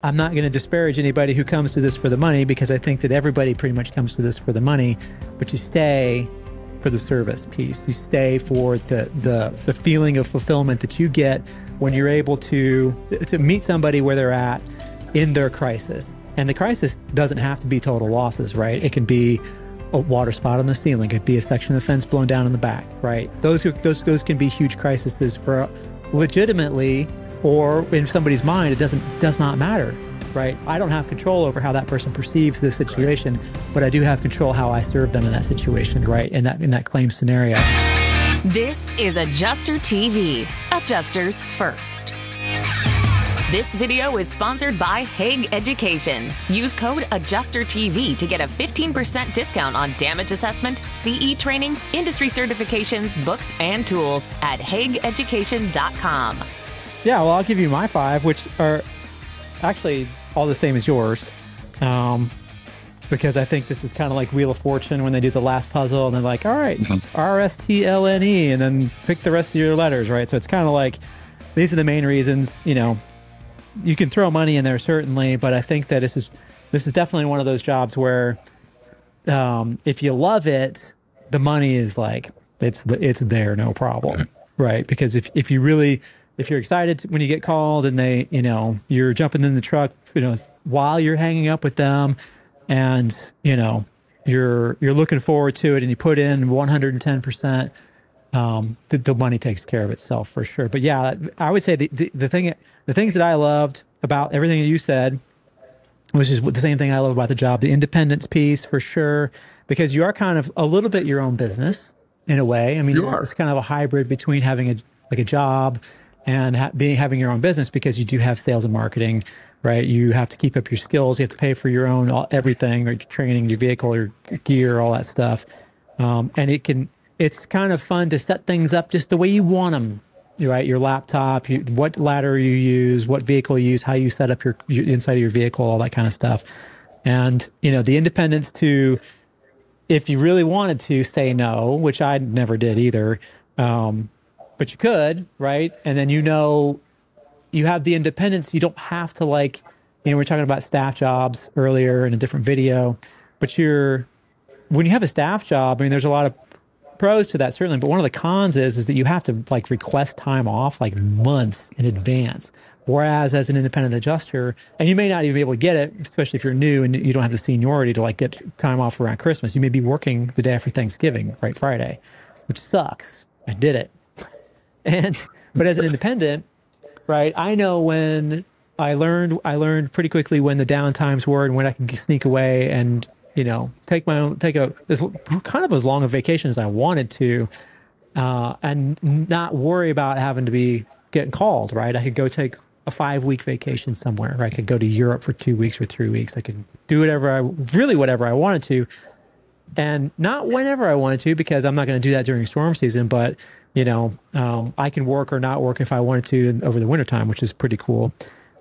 I'm not going to disparage anybody who comes to this for the money because I think that everybody pretty much comes to this for the money, but you stay for the service piece. You stay for the the the feeling of fulfillment that you get when you're able to to meet somebody where they're at in their crisis. And the crisis doesn't have to be total losses, right? It can be a water spot on the ceiling, it could be a section of the fence blown down in the back, right? Those who those those can be huge crises for legitimately or in somebody's mind, it doesn't does not matter, right? I don't have control over how that person perceives this situation, but I do have control how I serve them in that situation, right? In that in that claim scenario. This is Adjuster TV, Adjusters First. This video is sponsored by Haag Education. Use code AdjusterTV to get a 15% discount on damage assessment, CE training, industry certifications, books, and tools at haageducation.com. Yeah, well, I'll give you my five, which are actually all the same as yours. Um, because I think this is kind of like Wheel of Fortune when they do the last puzzle and they're like, all right, Mm-hmm. R S T L N E, and then pick the rest of your letters, right? So it's kind of like these are the main reasons, you know, you can throw money in there certainly, but I think that this is this is definitely one of those jobs where um, if you love it, the money is like it's it's there, no problem, right? Because if if you really if you're excited when you get called and they you know you're jumping in the truck, you know while you're hanging up with them, and you know you're you're looking forward to it, and you put in 110 percent um, the, the money takes care of itself for sure. But yeah, I would say the, the, the thing, the things that I loved about everything that you said was just the same thing I love about the job, the independence piece for sure, because you are kind of a little bit your own business in a way. I mean, it's kind of a hybrid between having a, like a job and ha- being, having your own business because you do have sales and marketing, right? You have to keep up your skills. You have to pay for your own, all, everything, or your training, your vehicle, your gear, all that stuff. Um, and it can, it's kind of fun to set things up just the way you want them. Right, your laptop, you, what ladder you use, what vehicle you use, how you set up your, your inside of your vehicle, all that kind of stuff, and you know the independence to, if you really wanted to say no, which I never did either, um, but you could, right? And then you know, you have the independence. You don't have to like, you know, we we're talking about staff jobs earlier in a different video, but you're when you have a staff job. I mean, there's a lot of pros to that certainly, but one of the cons is is that you have to like request time off like months in advance. Whereas as an independent adjuster, and you may not even be able to get it, especially if you're new and you don't have the seniority to like get time off around Christmas. You may be working the day after Thanksgiving, right, Friday, which sucks. I did it, and but as an independent, right, I know when I learned I learned pretty quickly when the downtimes were and when I can sneak away and you know take my own take a as, kind of as long a vacation as I wanted to, uh, and not worry about having to be getting called. Right, I could go take a five week vacation somewhere. Or I could go to Europe for two weeks or three weeks. I could do whatever I really whatever I wanted to, and not whenever I wanted to because I'm not going to do that during storm season. But you know, um, I can work or not work if I wanted to over the wintertime, which is pretty cool.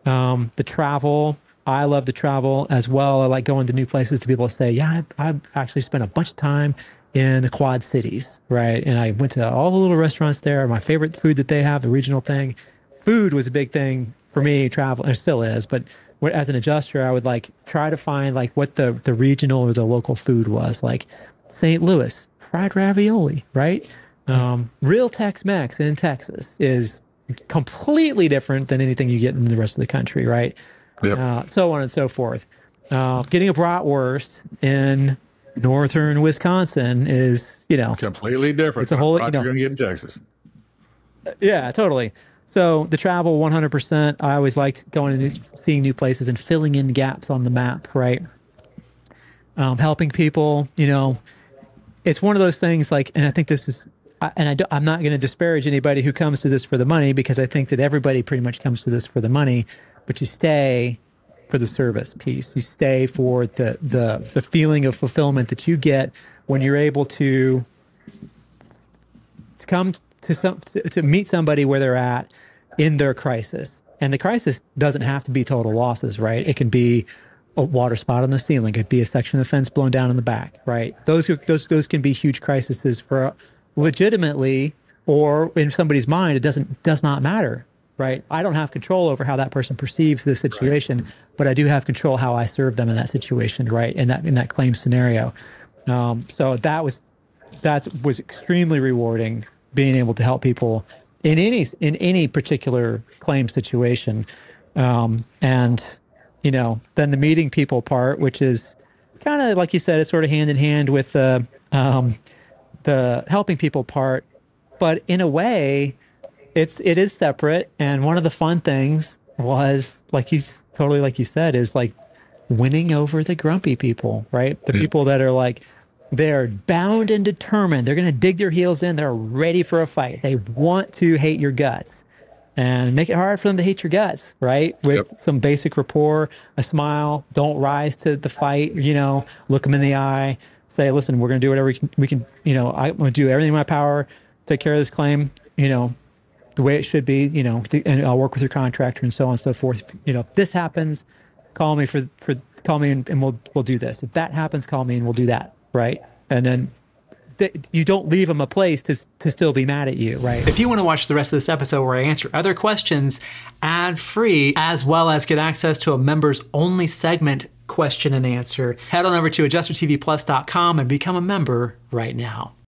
Um, the travel, I love to travel as well. I like going to new places to be able to say, yeah, I, I've actually spent a bunch of time in the Quad Cities, right? And I went to all the little restaurants there. My favorite food that they have, the regional thing. Food was a big thing for me, travel, and still is. But as an adjuster, I would like try to find like what the the regional or the local food was, like St. Louis fried ravioli, right? Um, real Tex-Mex in Texas is completely different than anything you get in the rest of the country, right? Yep. Uh, so on and so forth. Uh, getting a bratwurst in northern Wisconsin is, you know, Completely different. It's a whole- you know- you're going to get in Texas. yeah, totally. So the travel, 100%. I always liked going and new- seeing new places and filling in gaps on the map, right? Um, helping people, you know, it's one of those things like, and I think this is, I- and I I'm not going to disparage anybody who comes to this for the money because I think that everybody pretty much comes to this for the money, but you stay for the service piece. You stay for the the the feeling of fulfillment that you get when you're able to to come to some to, to meet somebody where they're at in their crisis. And the crisis doesn't have to be total losses, right? It can be a water spot on the ceiling. It could be a section of the fence blown down in the back, right? Those those those can be huge crises for legitimately or in somebody's mind it doesn't does not matter, right? I don't have control over how that person perceives this situation, but I do have control how I serve them in that situation, right? In that in that claim scenario. Um, so that was that was extremely rewarding being able to help people in any in any particular claim situation. Um, and you know, then the meeting people part, which is kind of like you said, it's sort of hand in hand with the um, the helping people part, but in a way, it's it is separate. And one of the fun things was like you totally like you said is like winning over the grumpy people, right? The mm. people that are like they're bound and determined. They're going to dig their heels in. They're ready for a fight. They want to hate your guts and make it hard for them to hate your guts, right? With yep. some basic rapport, a smile, don't rise to the fight, you know, look them in the eye, say, listen, we're going to do whatever we can, we can you know, I'm going to do everything in my power, take care of this claim, you know, the way it should be, you know, and I'll work with your contractor and so on and so forth. You know, if this happens, call me for, for, call me and, and we'll, we'll do this. If that happens, call me and we'll do that right? And then you don't leave them a place to, to still be mad at you, right? If you want to watch the rest of this episode where I answer other questions ad free, as well as get access to a members only segment question and answer, head on over to adjustertvplus.com and become a member right now.